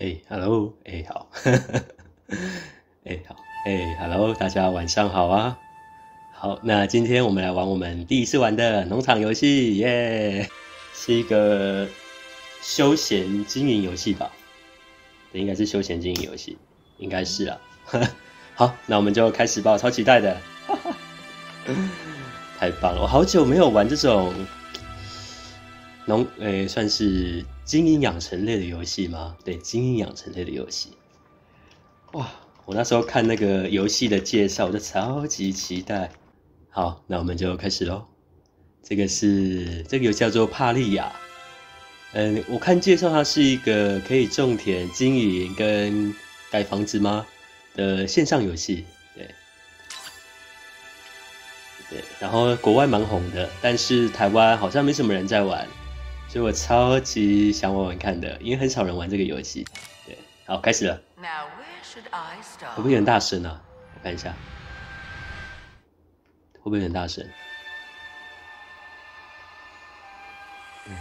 哎，Hello，哎，好，哎，好，哎，Hello，大家晚上好啊。好，那今天我们来玩我们第一次玩的农场游戏，耶，是一个休闲经营游戏吧？这应该是休闲经营游戏，应该是啊。好，那我们就开始吧，超期待的，太棒了！我好久没有玩这种农，诶，算是。经营养成类的游戏吗？对，经营养成类的游戏。哇，我那时候看那个游戏的介绍，我就超级期待。好，那我们就开始喽。这个是这个游戏叫做帕利亚。嗯，我看介绍它是一个可以种田、经营跟盖房子吗的线上游戏。对，对，然后国外蛮红的，但是台湾好像没什么人在玩。所以我超级想玩玩看的，因为很少人玩这个游戏。对，好，开始了。会不会很大声啊？我看一下，会不会很大声？嗯，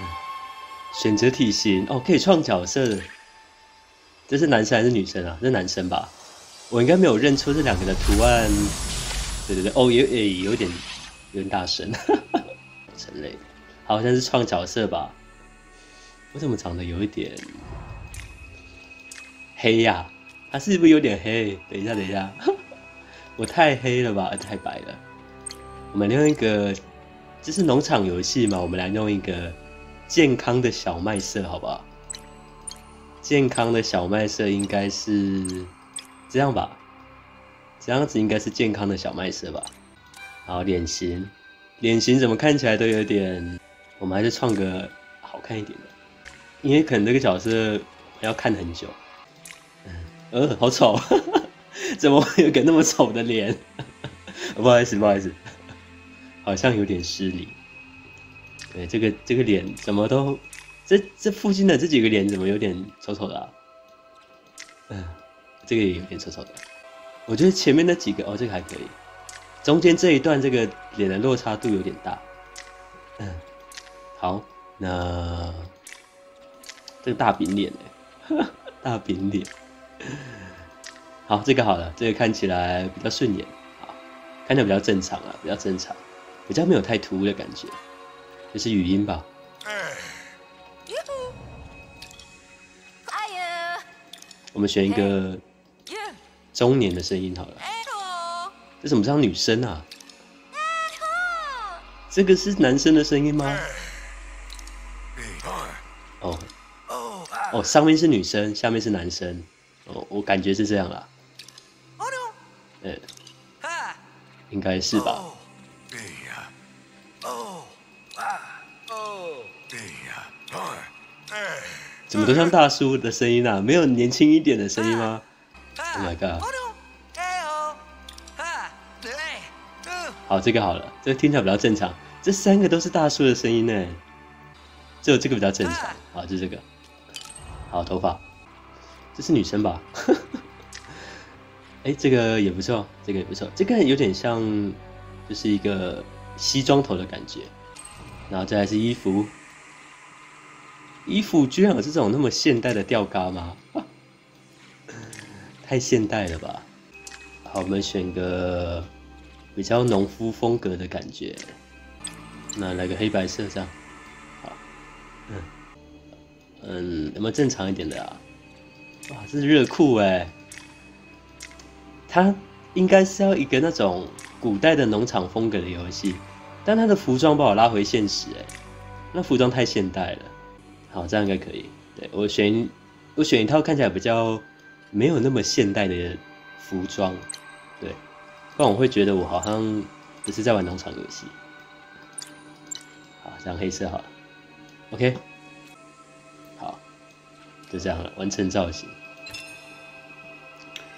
嗯，选择体型哦，可以创角色。这是男生还是女生啊？这是男生吧？我应该没有认出这两个的图案。对对对，哦，有诶，有点。有点大声，陈雷，好像是创角色吧？为什么长得有一点黑呀？他是不是有点黑？等一下，等一下，我太黑了吧？太白了。我们用一个，这是农场游戏嘛？我们来用一个健康的小麦色，好不好？健康的小麦色应该是这样吧？这样子应该是健康的小麦色吧？好，脸型，脸型怎么看起来都有点，我们还是创个好看一点的，因为可能这个角色要看很久。嗯，呃，好丑，怎么会有个那么丑的脸？不好意思，不好意思，好像有点失礼。对，这个这个脸怎么都，这这附近的这几个脸怎么有点丑丑的？啊？嗯，这个也有点丑丑的。我觉得前面那几个，哦，这个还可以。中间这一段这个脸的落差度有点大，嗯，好，那这个大饼脸哎，大饼脸，好，这个好了，这个看起来比较顺眼，好，看起来比较正常啊，比较正常，比较没有太突兀的感觉，就是语音吧，我们选一个中年的声音好了。这怎么像女生啊？这个是男生的声音吗？哦哦，上面是女生，下面是男生。哦，我感觉是这样啦。嗯，应该是吧。怎么都像大叔的声音啊？没有年轻一点的声音吗？Oh my god！好，这个好了，这个听起来比较正常。这三个都是大叔的声音呢，只有这个比较正常。好，就这个。好，头发，这是女生吧？哎，这个也不错，这个也不错。这个有点像，就是一个西装头的感觉。然后再来是衣服，衣服居然有这种那么现代的吊嘎吗？太现代了吧？好，我们选个。比较农夫风格的感觉，那来个黑白色这样，好，嗯。嗯，有没有正常一点的啊？哇，这是热裤哎，它应该是要一个那种古代的农场风格的游戏，但它的服装把我拉回现实哎，那服装太现代了，好，这样应该可以。对我选我选一套看起来比较没有那么现代的服装，对。不然我会觉得我好像不是在玩农场游戏。好，这样黑色好了，OK，好，就这样了，完成造型。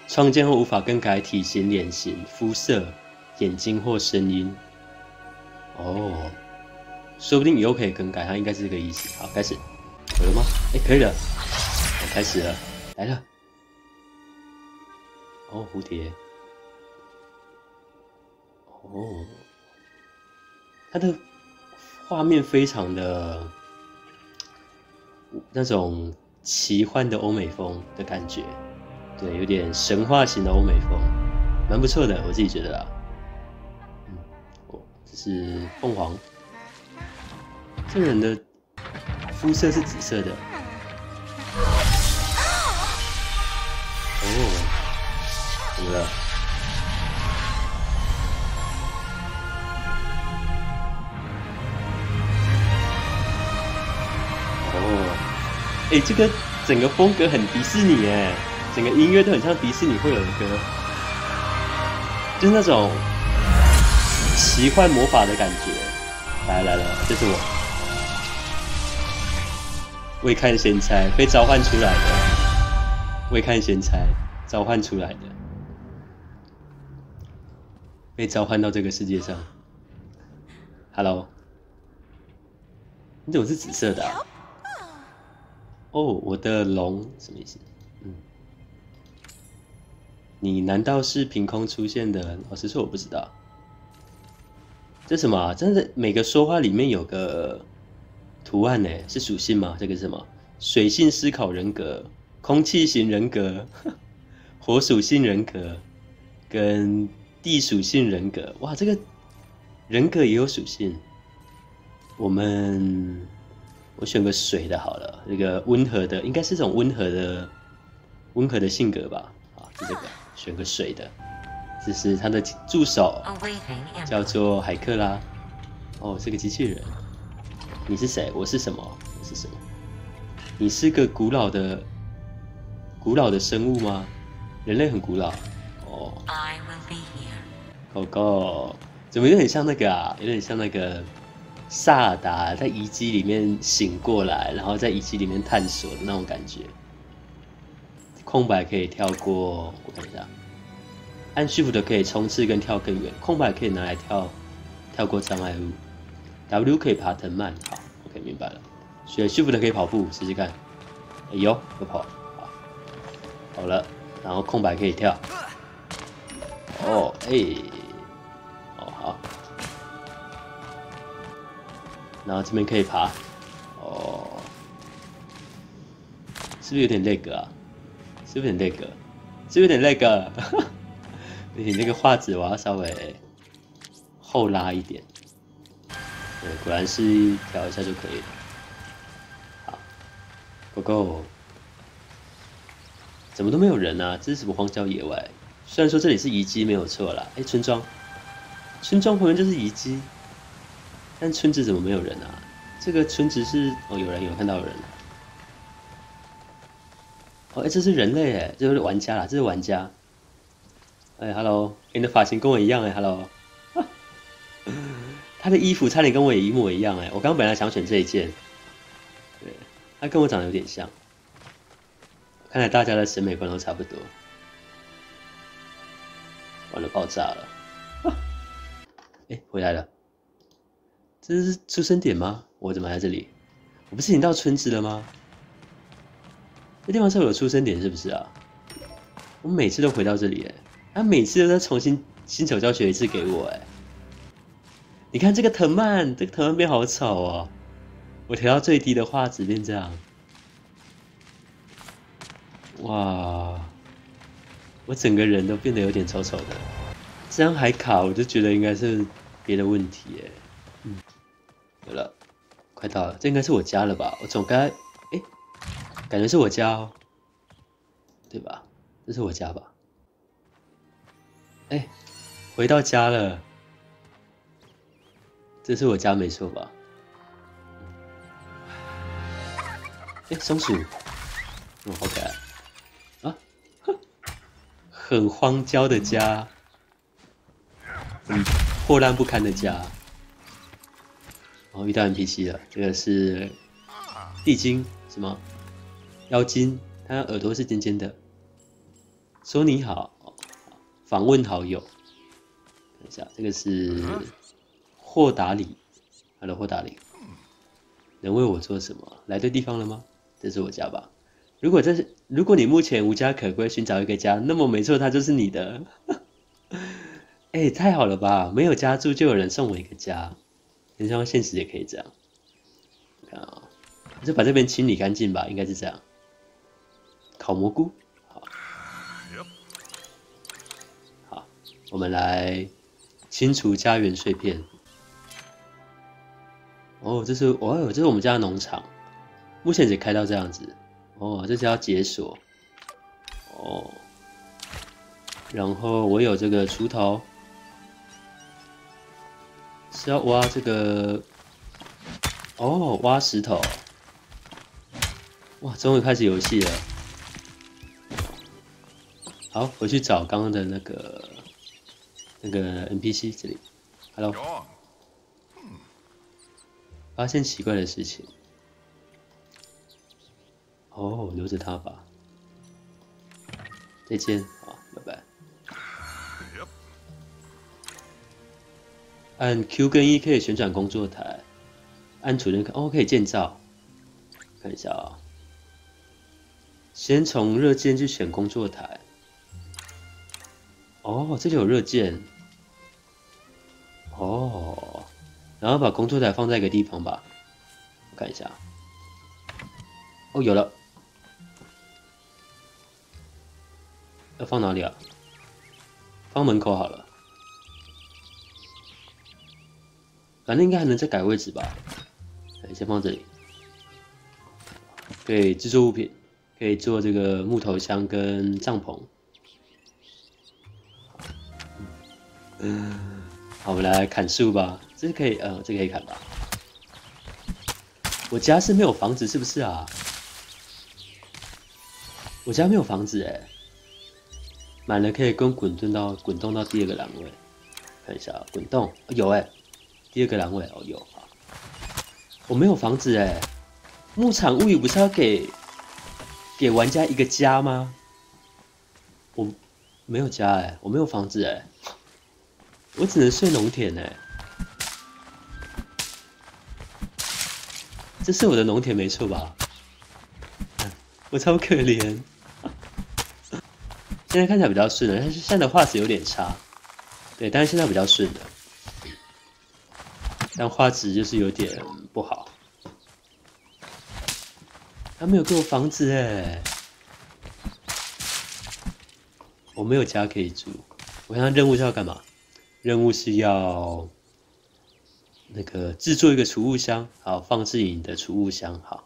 创建后无法更改体型、脸型、肤色、眼睛或声音。哦，说不定以后可以更改，它应该是这个意思。好，开始，有了吗？哎，可以了，我开始了，来了。哦，蝴蝶。哦，它的画面非常的那种奇幻的欧美风的感觉，对，有点神话型的欧美风，蛮不错的，我自己觉得啦。嗯，哦，这是凤凰，这个人的肤色是紫色的。哎，这个整个风格很迪士尼哎，整个音乐都很像迪士尼会有的歌，就是那种奇幻魔法的感觉。来来了，这是我未看先猜被召唤出来的，未看先猜召唤出来的，被召唤到这个世界上。Hello，你怎么是紫色的？哦，我的龙什么意思？嗯，你难道是凭空出现的？老实说，我不知道。这什么？真的每个说话里面有个图案呢？是属性吗？这个是什么？水性思考人格、空气型人格、火属性人格跟地属性人格。哇，这个人格也有属性。我们。我选个水的好了，那个温和的，应该是这种温和的、温和的性格吧。啊，就这个，选个水的。这是他的助手，叫做海克拉。哦，是个机器人。你是谁？我是什么？我是什么？你是个古老的、古老的生物吗？人类很古老。哦。狗狗，怎么有点像那个啊？有点像那个。萨达在遗迹里面醒过来，然后在遗迹里面探索的那种感觉。空白可以跳过，我看一下，按 Shift 可以冲刺跟跳更远，空白可以拿来跳跳过障碍物。W 可以爬藤蔓，好，OK 明白了。选 Shift 可以跑步，试试看。哎呦，又跑，好，好了，然后空白可以跳。哦，哎。哦好然后这边可以爬，哦，是不是有点那个啊？是不是有点那个？是不是有点那个？你那个画质我要稍微后拉一点。对，果然是调一下就可以了。好，Go Go，怎么都没有人啊？这是什么荒郊野外？虽然说这里是遗迹没有错啦，哎，村庄，村庄旁边就是遗迹。但村子怎么没有人啊？这个村子是哦，有人有看到有人。哦，哎，这是人类哎，这是玩家啦，这是玩家。哎，Hello，你的发型跟我一样哎，Hello。他的衣服差点跟我也一模一样哎，我刚本来想选这一件。对，他跟我长得有点像。看来大家的审美观都差不多。完了，爆炸了。哎，回来了。这是出生点吗？我怎么在这里？我不是已经到村子了吗？这地方是有出生点是不是啊？我每次都回到这里，哎，他每次都在重新新手教学一次给我，哎，你看这个藤蔓，这个藤蔓变好丑哦，我调到最低的画质变这样，哇，我整个人都变得有点丑丑的，这张还卡，我就觉得应该是别的问题，哎。有了，快到了，这应该是我家了吧？我总该，哎，感觉是我家哦，对吧？这是我家吧？哎，回到家了，这是我家没错吧？哎，松鼠，哦，好可爱啊！很荒郊的家，嗯破烂不堪的家。哦，遇到 NPC 了，这个是地精什么妖精，它耳朵是尖尖的。说你好，访问好友。等一下，这个是霍达里，Hello 霍达里，能为我做什么？来对地方了吗？这是我家吧？如果这是，如果你目前无家可归，寻找一个家，那么没错，它就是你的。哎，太好了吧？没有家住，就有人送我一个家。平常现实也可以这样，看啊，就把这边清理干净吧，应该是这样。烤蘑菇，好，好，我们来清除家园碎片。哦，这是哦，这是我们家的农场，目前只开到这样子。哦，这是要解锁。哦，然后我有这个锄头，是要挖这个。哦，挖石头。哇，终于开始游戏了。好，我去找刚刚的那个那个 NPC 这里。Hello。发现奇怪的事情。哦，留着它吧。再见，按 Q 跟 E 可以旋转工作台，按主人哦可以建造。看一下啊，先从热键去选工作台。哦，这里有热键。哦。然后把工作台放在一个地方吧，我看一下。哦，有了。要放哪里啊？放门口好了。反正应该还能再改位置吧。先放这里。可以制作物品，可以做这个木头箱跟帐篷。嗯，好，我们来砍树吧。这可以，呃，这可以砍吧？我家是没有房子，是不是啊？我家没有房子哎，满了可以跟滚动到滚动到第二个栏位，看一下，滚动有哎，第二个栏位哦有啊，我没有房子哎，牧场物语不是要给给玩家一个家吗？我没有家哎，我没有房子哎，我只能睡农田哎。这是我的农田没错吧？我超可怜。现在看起来比较顺了，但是现在的画质有点差。对，但是现在比较顺了，但画质就是有点不好。他没有给我房子哎，我没有家可以住。我看任务是要干嘛？任务是要。那个制作一个储物箱，好放置你的储物箱。好，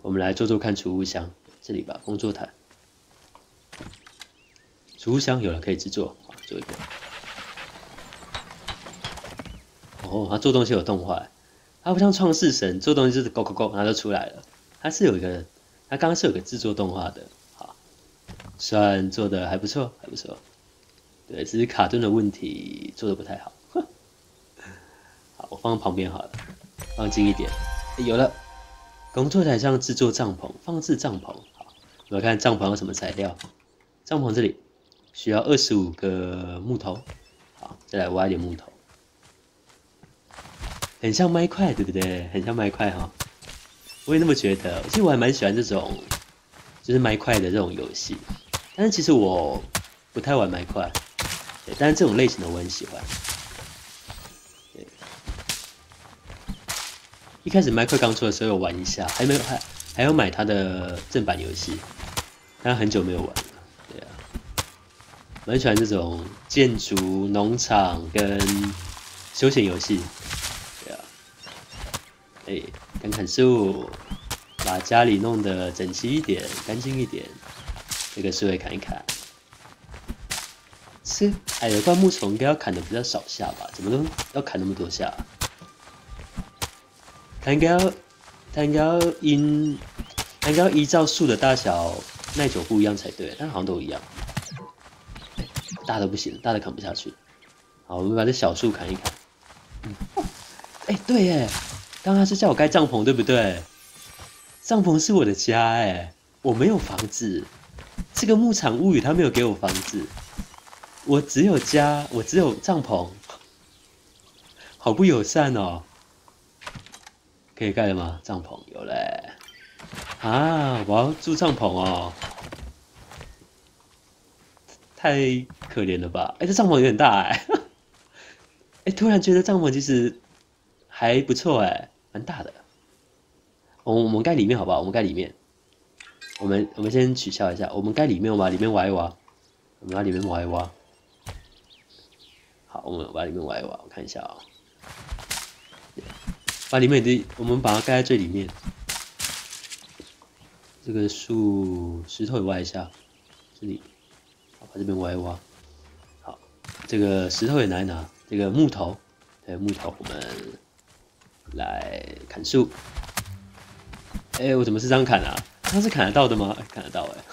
我们来做做看储物箱。这里吧，工作台。储物箱有了，可以制作。好，做一个。哦，他做东西有动画，他不像创世神做东西就是勾勾勾，它就出来了。他是有一个，他刚刚是有个制作动画的。好，算做的还不错，还不错。对，只是卡顿的问题，做的不太好。好我放旁边好了，放近一点。有了，工作台上制作帐篷，放置帐篷。好，我看帐篷有什么材料。帐篷这里需要二十五个木头。好，再来挖一点木头。很像麦块，对不对？很像麦块哈。我也那么觉得。其实我还蛮喜欢这种，就是麦块的这种游戏。但是其实我不太玩麦块。对，但是这种类型的我很喜欢。对一开始麦克刚出的时候有玩一下，还没有还还要买他的正版游戏，但很久没有玩了。对啊，蛮喜欢这种建筑、农场跟休闲游戏。哎，砍砍树，把家里弄得整齐一点、干净一点。这个树会砍一砍。是，哎，有灌木丛应该要砍的比较少下吧？怎么都要砍那么多下？它应该要，它应该要因，它应该要依照树的大小耐久不一样才对，但好像都一样。大的不行，大的砍不下去。好，我们把这小树砍一砍。嗯，哎，对耶，刚刚是叫我盖帐篷对不对？帐篷是我的家哎，我没有房子。这个牧场物语他没有给我房子，我只有家，我只有帐篷，好不友善哦。可以盖了吗？帐篷有嘞！啊，我要住帐篷哦，太可怜了吧！哎，这帐篷有点大哎，哎，突然觉得帐篷其实还不错哎，蛮大的。我我们盖里面好不好？我们盖里面。我们我们先取消一下，我们盖里面，我把里面挖一挖。我们把里面挖一挖。好，我们把里面挖一挖，我看一下啊。把里面的，我们把它盖在最里面。这个树石头也挖一下，这里，把这边挖一挖。好，这个石头也拿一拿，这个木头，对，木头我们来砍树。哎，我怎么是这样砍啊？它是砍得到的吗？砍得到哎。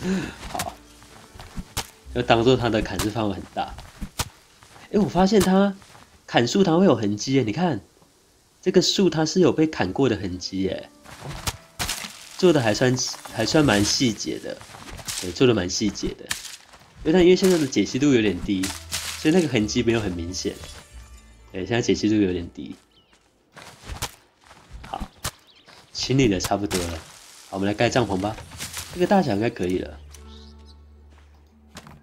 好，要当做它的砍枝范围很大。哎，我发现它砍树它会有痕迹哎，你看这个树它是有被砍过的痕迹哎，做的还算还算蛮细节的，对，做的蛮细节的。因为因为现在的解析度有点低，所以那个痕迹没有很明显。对，现在解析度有点低。好清理的差不多了，好，我们来盖帐篷吧。这个大小应该可以了。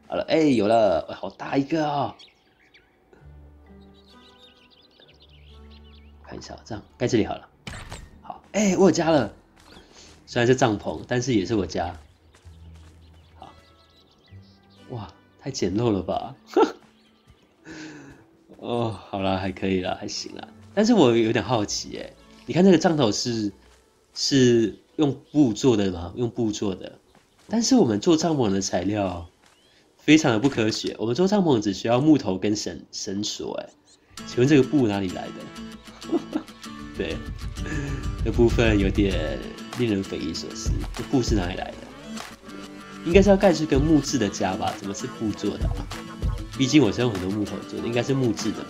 好了，哎，有了，好大一个哦！看一下，这样盖这里好了。好，哎，我有家了。虽然是帐篷，但是也是我家。好，哇，太简陋了吧？哦，好了，还可以了，还行了。但是我有点好奇，哎，你看这个帐头是？是用布做的吗？用布做的，但是我们做帐篷的材料非常的不科学。我们做帐篷只需要木头跟绳绳索，哎，请问这个布哪里来的？对，这部分有点令人匪夷所思。这布是哪里来的？应该是要盖出个木质的家吧？怎么是布做的？毕竟我是用很多木头做的，应该是木质的？